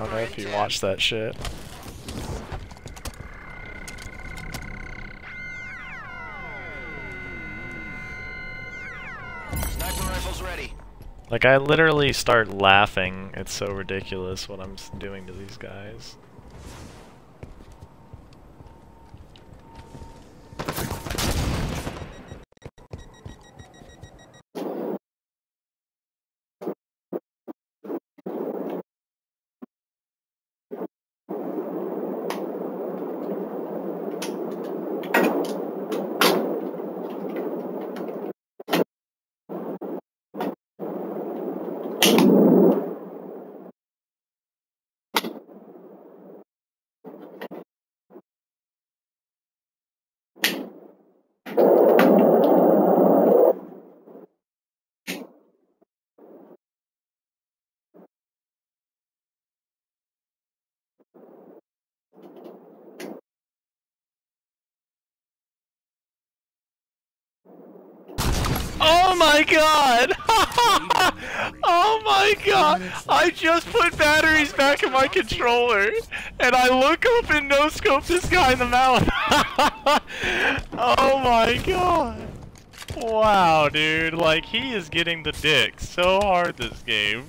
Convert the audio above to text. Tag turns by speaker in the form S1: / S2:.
S1: I don't know if you watched that shit.
S2: Sniper rifles ready.
S1: Like, I literally start laughing. It's so ridiculous what I'm doing to these guys. Oh my god! oh my god! I just put batteries back in my controller, and I look up and no scope this guy in the mouth. oh my god! Wow, dude, like he is getting the dick so hard this game.